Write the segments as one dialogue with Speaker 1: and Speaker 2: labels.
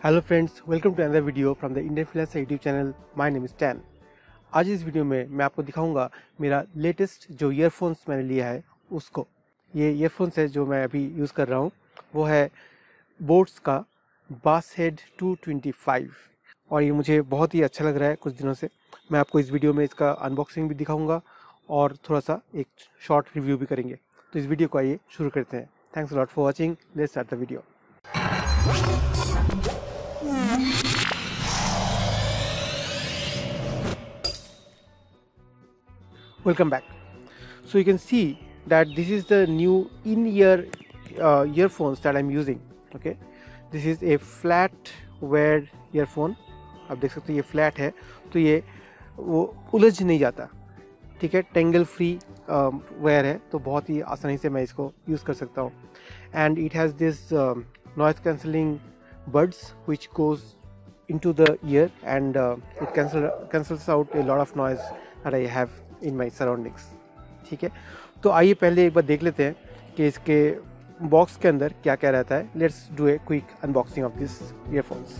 Speaker 1: Hello friends welcome to another video from the Indian freelancer YouTube channel my name is Tan आज इस video में मैं आपको दिखाऊँगा मेरा लेटेस्ट जो ईयरफोन्स मैंने लिया है, उसको। ये ईयरफोन्स है जो मैं अभी यूज़ कर रहा हूँ। वो है बोट्स का बास हेड टू और ये मुझे बहुत ही अच्छा लग रहा है कुछ दिनों से। मैं आपको इस वीडियो में इसका अनबॉक्सिंग भी दिखाऊँगा और थोड़ा सा एक शॉर्ट रिव्यू भी करेंगे। तो इस वीडियो को आइए शुरू करते हैं। Thanks lot for watching let's start the video welcome back so you can see that this is the new in-ear uh, earphones that I'm using okay this is a flat wear earphone आप देख सकते हैं ये flat है तो ये वो उलझ नहीं जाता ठीक है टेंगल फ्री वेयर है तो बहुत ही आसानी से मैं इसको यूज़ कर सकता हूँ and it has this noise cancelling buds which goes into the ear and uh, it cancel, cancels out a lot of noise that I in my surroundings ठीक है? तो आइए पहले एक बार देख लेते हैं कि इसके बॉक्स के अंदर क्या क्या रहता है। Let's do a quick unboxing of this earphones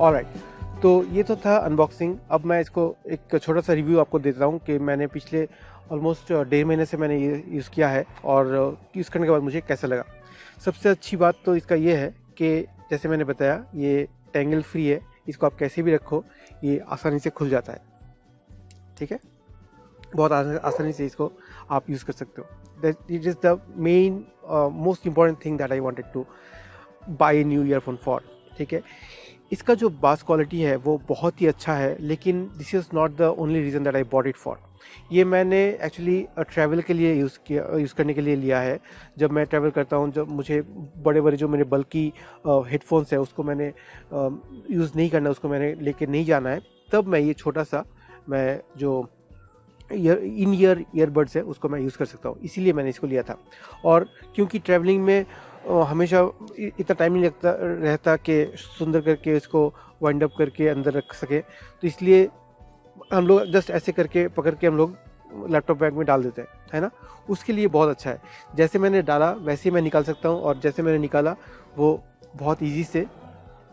Speaker 1: all right तो ये तो था अनबॉक्सिंग अब मैं इसको एक छोटा सा रिव्यू आपको देता हूँ कि मैंने पिछले ऑलमोस्ट डेढ़ महीने से मैंने ये यूज़ किया है और यूज़ करने के बाद मुझे कैसा लगा। सबसे अच्छी बात तो इसका ये है कि जैसे मैंने बताया, ये टेंगल फ्री है। इसको आप कैसे भी रखो, ये आसानी से खुल जाता है। ठीक है? बहुत आसानी से इसको आप यूज़ कर सकते हो। That it is the main most important thing that I wanted to buy new earphone for ठीक है? इसका जो बास क्वालिटी है, वो बहुत ही अच्छा है, लेकिन this is not the only reason that I bought it for ये मैंने एक्चुअली ट्रैवल के लिए यूज़ किया यूज़ करने के लिए लिया है। जब मैं ट्रैवल करता हूँ, जब मुझे बड़े बड़े जो मेरे बल्कि हेडफोन्स है, उसको मैंने यूज़ नहीं करना, उसको मैंने लेके नहीं जाना है, तब मैं ये छोटा सा मैं जो ईयर इन ईयर ईयरबड्स है, उसको मैं यूज़ कर सकता हूँ। इसीलिए मैंने इसको लिया था। और क्योंकि ट्रैवलिंग में हमेशा इतना टाइम नहीं लगता, रहता कि सुंदर करके इसको वाइंड अप करके अंदर रख सके। तो इसलिए हम लोग जस्ट ऐसे करके पकड़ के हम लोग लैपटॉप बैग में डाल देते हैं, है ना? उसके लिए बहुत अच्छा है। जैसे मैंने डाला, वैसे ही मैं निकाल सकता हूँ और जैसे मैंने निकाला, वो बहुत ईजी से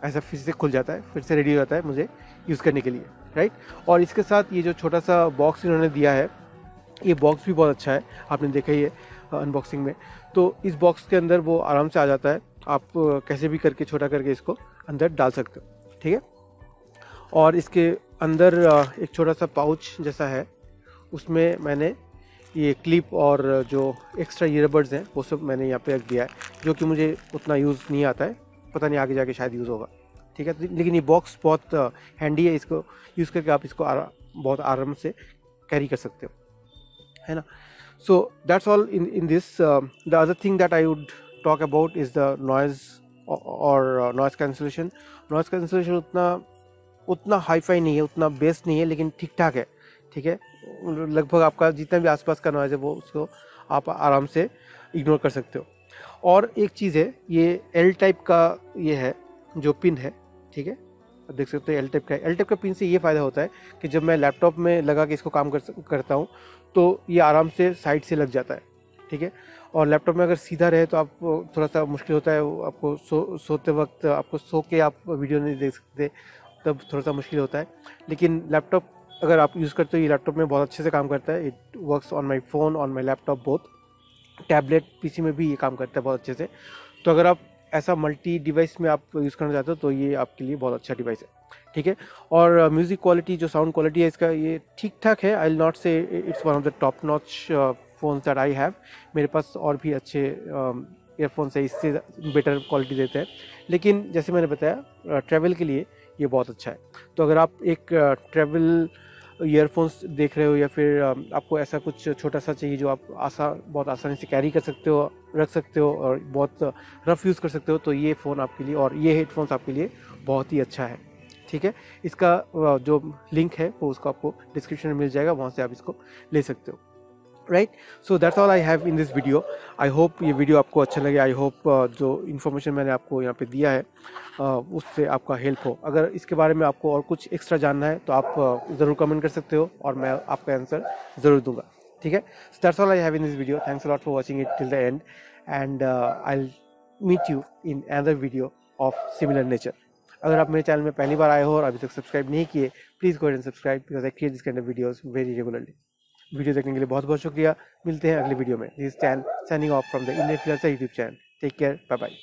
Speaker 1: ऐसा फिर से खुल जाता है, फिर से रेडी हो जाता है मुझे यूज़ करने के लिए राइट और इसके साथ ये जो छोटा सा बॉक्स इन्होंने दिया है, ये बॉक्स भी बहुत अच्छा है। आपने देखा ही है। अनबॉक्सिंग में। तो इस बॉक्स के अंदर वो आराम से आ जाता है। आप कैसे भी करके छोटा करके इसको अंदर डाल सकते हो। ठीक है? और इसके अंदर एक छोटा सा पाउच जैसा है। उसमें मैंने ये क्लिप और जो एक्स्ट्रा ईयरबड्स हैं वो सब मैंने यहाँ पे रख दिया है जो कि मुझे उतना यूज़ नहीं आता है। पता नहीं आगे जाके शायद यूज़ होगा। ठीक है? लेकिन ये बॉक्स बहुत हैंडी है। इसको यूज़ करके आप इसको आरा, बहुत आराम से कैरी कर सकते हो। है ना? So that's all in in this the other thing that I would talk about is the noise और नॉइज़ कैंसिलेशन नॉइज़ कैंसिलेशन उतना उतना हाई फाई नहीं है, उतना बेस्ट नहीं है, लेकिन ठीक ठाक है, ठीक है? लगभग आपका जितना भी आसपास का नॉइज़ है, वो उसको आप आराम से इग्नोर कर सकते हो। और एक चीज़ है, ये एल टाइप का ये है, जो पिन है, ठीक है? आप देख सकते हो एल टाइप का एल टाइप का पिन से ये फ़ायदा होता है कि जब मैं लैपटॉप में लगा के इसको काम कर, करता हूँ तो ये आराम से साइड से लग जाता है, ठीक है? और लैपटॉप में अगर सीधा रहे तो आपको थोड़ा सा मुश्किल होता है, आपको सो, सोते वक्त, आपको सो के आप वीडियो नहीं देख सकते, तब थोड़ा सा मुश्किल होता है। लेकिन लैपटॉप अगर आप यूज़ करते हो, ये लैपटॉप में बहुत अच्छे से काम करता है। It works on my phone on my laptop बहुत टैबलेट पीसी में भी ये काम करता है बहुत अच्छे से। तो अगर आप ऐसा मल्टी डिवाइस में आप यूज़ करना चाहते हो तो ये आपके लिए बहुत अच्छा डिवाइस है। ठीक है? और म्यूज़िक uh, क्वालिटी जो साउंड क्वालिटी है इसका ये ठीक ठाक है। I not say it's one of the top notch phone that I have मेरे पास और भी अच्छे ईयरफोन्स um, है इससे बेटर क्वालिटी देते हैं। लेकिन जैसे मैंने बताया ट्रैवल uh, के लिए ये बहुत अच्छा है। तो अगर आप एक ट्रैवल uh, ईयरफोन्स देख रहे हो या फिर आपको ऐसा कुछ छोटा सा चाहिए जो आप आसा बहुत आसानी से कैरी कर सकते हो रख सकते हो और बहुत रफ यूज़ कर सकते हो तो ये फ़ोन आपके लिए और ये हेडफोन्स आपके लिए बहुत ही अच्छा है। ठीक है? इसका जो लिंक है, वो उसको आपको डिस्क्रिप्शन में मिल जाएगा, वहाँ से आप इसको ले सकते हो। Right so that's all I have in this video I hope ये वीडियो आपको अच्छा लगे। आई होप जो इन्फॉर्मेशन मैंने आपको यहाँ पे दिया है उससे आपका हेल्प हो। अगर इसके बारे में आपको और कुछ एक्स्ट्रा जानना है तो आप ज़रूर कमेंट कर सकते हो और मैं आपका आंसर ज़रूर दूँगा। ठीक है? So that's all I have in this video thanks a lot for watching it till the end and I meet you in another video of similar nature अगर आप मेरे चैनल में पहली बार आए हो और अभी तक सब्सक्राइब नहीं किए please go and subscribe because I create this kind of videos very regularly video देखने के लिए बहुत बहुत शुक्रिया। मिलते हैं अगले वीडियो में। This channel signing off from the Indian YouTube channel take care bye bye